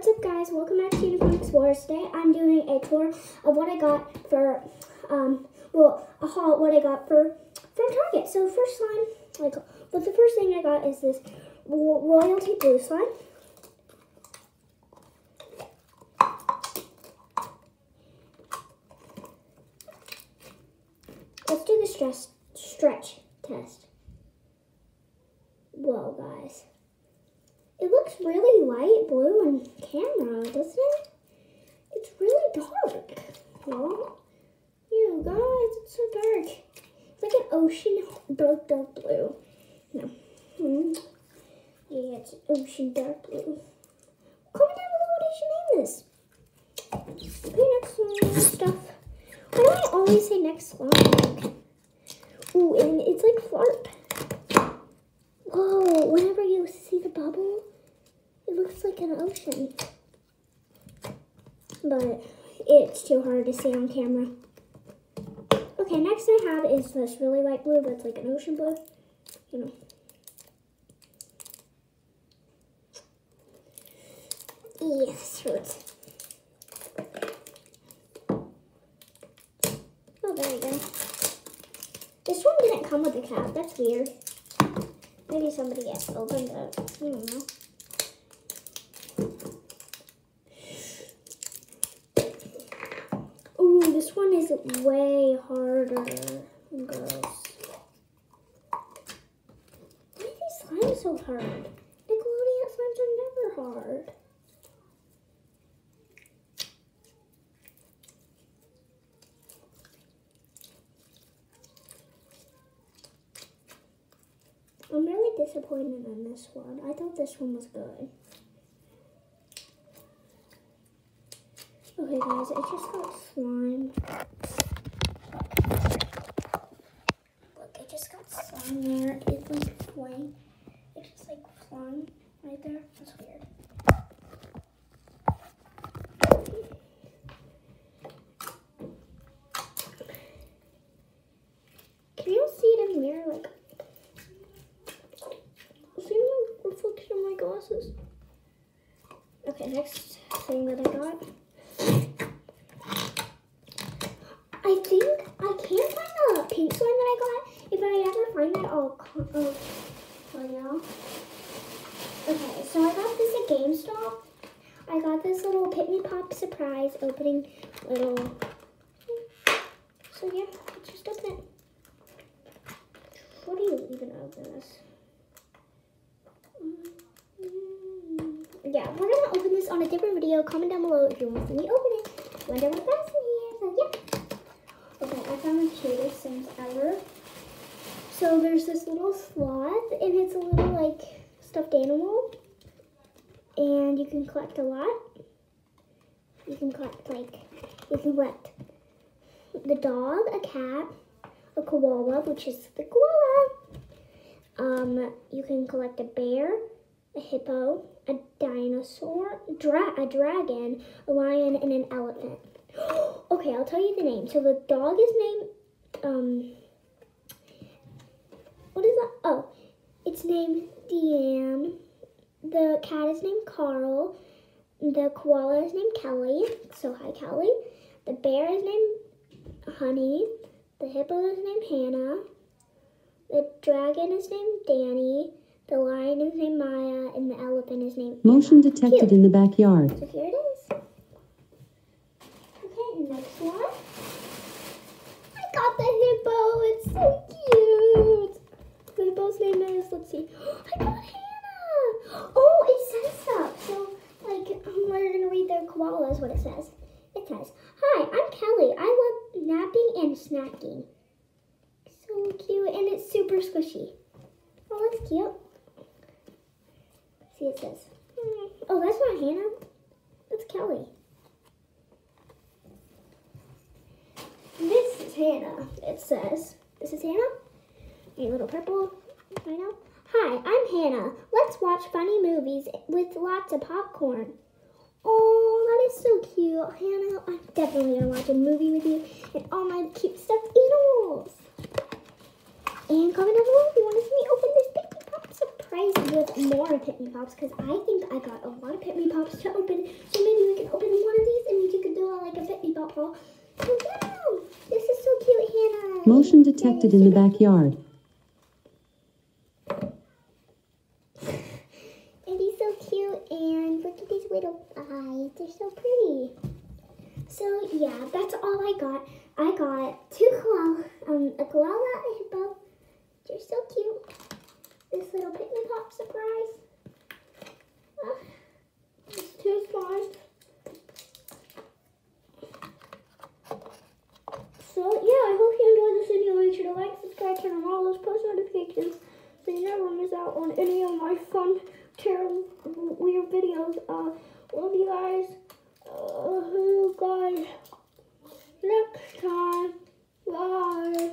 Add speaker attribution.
Speaker 1: What's up guys, welcome back to Unicorn Explorers. Today I'm doing a tour of what I got for, um, well, a haul, what I got for, from Target. So first slime, like, but the first thing I got is this Royalty Blue slime. Let's do the stress, stretch test. Whoa, guys. It looks really light blue on camera, doesn't it? It's really dark. Well, you guys, it's so dark. It's like an ocean dark, dark blue. No. Hmm. Yeah, it's ocean dark blue. Comment down below what I should name this. Okay, next one, stuff. Why do I always say next slide? Ooh, and it's like flarp. Whoa, whenever you see the bubble, it looks like an ocean. But it's too hard to see on camera. Okay, next I have is this really light blue, it's like an ocean blue. You know. Yes, hurts. Oh, there we go. This one didn't come with a cap. That's weird. Maybe somebody else opened it. Know. Ooh, this one is way harder, girls. Why are these slimes so hard? Nickelodeon slimes are never hard. I'm really disappointed in this one. I thought this one was good. Okay guys, I just got slime. Look, I just got slime there. It's like flame. It's just like flame right there. That's weird. Can you see it in the mirror? Like, see my reflection of my glasses? Okay, next thing that I got. I think I can't find the pink slime that I got. If I ever find it, I'll, I'll tell y'all. Okay, so I got this at GameStop. I got this little Pikmi Pop surprise opening little. So yeah, let's just it. What do you even open this? Mm, Yeah, we're gonna open this on a different video. Comment down below if you want to see me open it. Wonder what that's in here. So yeah. Okay, I found the cutest things ever. So there's this little sloth, and it's a little like stuffed animal, and you can collect a lot. You can collect like you can collect the dog, a cat, a koala, which is the koala. Um, you can collect a bear, a hippo, a dinosaur, dra- a dragon, a lion, and an elephant. okay, I'll tell you the name. So the dog is named, um, what is that? Oh, it's named Deanne. The cat is named Carl. The koala is named Kelly. So hi, Kelly. The bear is named Honey. The hippo is named Hannah. The dragon is named Danny. The lion is named Maya. And the elephant is named
Speaker 2: Motion
Speaker 1: Anna.
Speaker 2: detected
Speaker 1: Cute.
Speaker 2: in the backyard.
Speaker 1: So here it is. One. I got the hippo. It's so cute. The hippo's name is, let's see. I got Hannah. Oh, it says stuff. So, like, um, we're going to read the koala is what it says. It says, Hi, I'm Kelly. I love napping and snacking. So cute. And it's super squishy. Oh, that's cute. Let's See, it says. hmm, Oh, that's not Hannah. That's Kelly. This is Hannah. It says, this is Hannah. A little purple. Know. Hi, I'm Hannah. Let's watch funny movies with lots of popcorn. Oh, that is so cute. Hannah, I'm definitely going to watch a movie with you and all my cute stuffed animals. And comment down below if you want to see me open this baby pop surprise. with more Pikmi Pops because I think I got a lot of Pikmi Pops to open. So maybe we can open one of these and we can do like a Pikmi Pop haul. This is so cute, Hannah.
Speaker 2: Motion detected in the backyard.
Speaker 1: And he's so cute, and look at these little eyes. They're so pretty. So yeah, that's all I got. I got two koala, um, a koala, a hippo. They're so cute. This little Pikmi Pop surprise. Uh, it's too slimes. So yeah, I hope you enjoyed this video. Make sure to like, subscribe, turn on all those post notifications so you never miss of my fun, terrible, weird videos. Uh, love you guys. Uh, guys. Next time. Bye.